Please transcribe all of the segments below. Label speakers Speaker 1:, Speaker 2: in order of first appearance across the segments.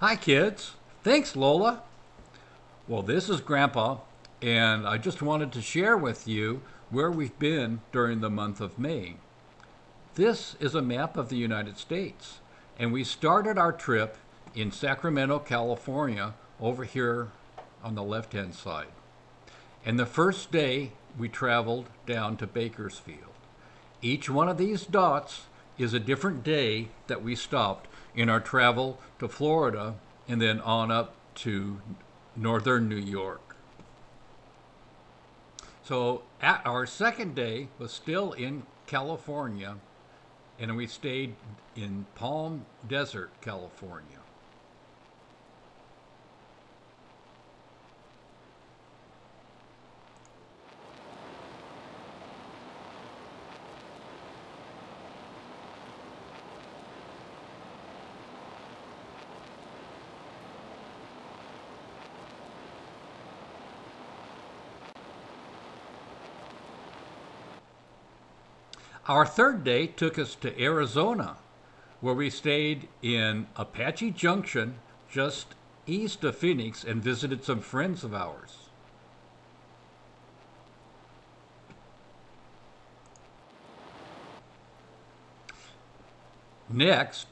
Speaker 1: Hi, kids. Thanks, Lola. Well, this is Grandpa, and I just wanted to share with you where we've been during the month of May. This is a map of the United States, and we started our trip in Sacramento, California, over here on the left hand side. And the first day we traveled down to Bakersfield. Each one of these dots is a different day that we stopped in our travel to Florida and then on up to northern New York. So our second day was still in California, and we stayed in Palm Desert, California. Our third day took us to Arizona, where we stayed in Apache Junction, just east of Phoenix, and visited some friends of ours. Next,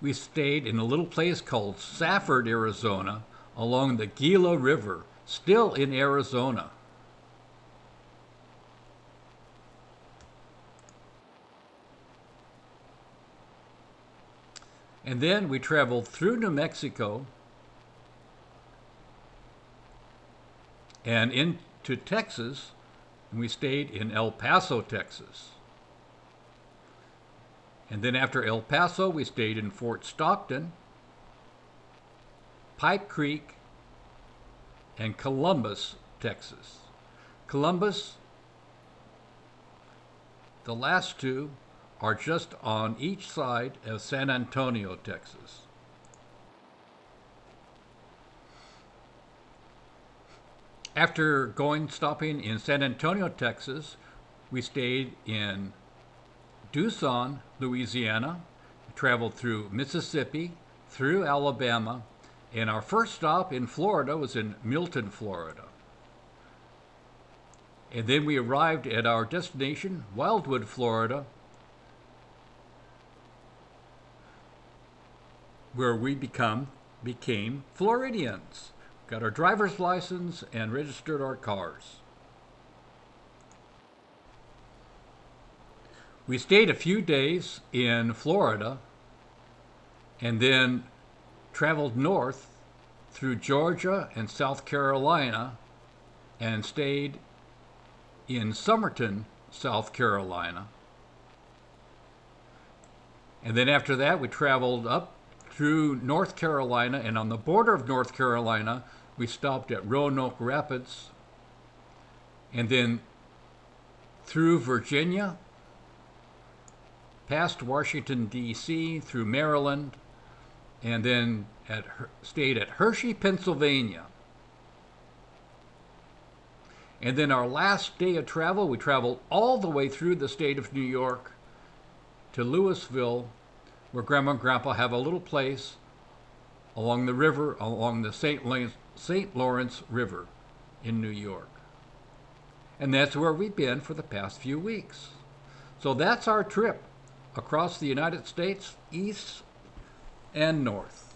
Speaker 1: we stayed in a little place called Safford, Arizona, along the Gila River, still in Arizona. And then we traveled through New Mexico and into Texas, and we stayed in El Paso, Texas. And then after El Paso, we stayed in Fort Stockton, Pipe Creek, and Columbus, Texas. Columbus, the last two are just on each side of San Antonio, Texas. After going stopping in San Antonio, Texas, we stayed in Tucson, Louisiana, traveled through Mississippi, through Alabama, and our first stop in Florida was in Milton, Florida. And then we arrived at our destination, Wildwood, Florida, where we become became Floridians. Got our driver's license and registered our cars. We stayed a few days in Florida and then traveled north through Georgia and South Carolina and stayed in Summerton, South Carolina. And then after that, we traveled up through North Carolina, and on the border of North Carolina, we stopped at Roanoke Rapids, and then through Virginia, past Washington, D.C., through Maryland, and then at, stayed at Hershey, Pennsylvania. And then our last day of travel, we traveled all the way through the state of New York to Louisville, where Grandma and Grandpa have a little place along the river, along the St. Lawrence, St. Lawrence River in New York. And that's where we've been for the past few weeks. So that's our trip across the United States, east and north.